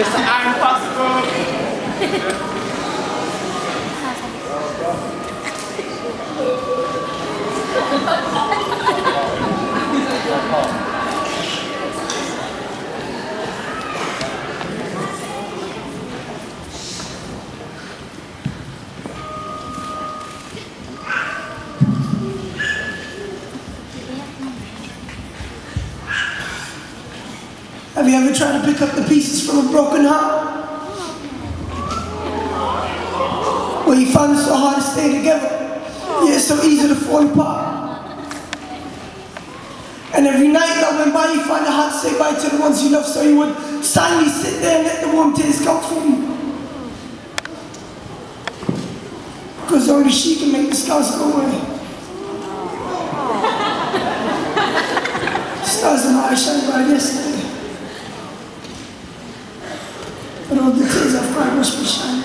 Mr. Iron Fox you ever tried to pick up the pieces from a broken heart? Well, you find it so hard to stay together. Yeah, it's so easy to fall apart. And every night that went by, you find it hard to say bye to the ones you love, so you would silently sit there and let the warm tears come from you. Because only she can make the scars go away. Stars in my eyes shine bright yesterday. rodzice i zawkarno spieszanie.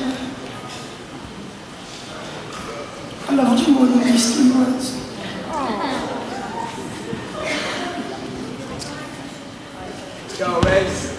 Ale wróćmy do Olimpijskiej Władzy. Ciao, Wes.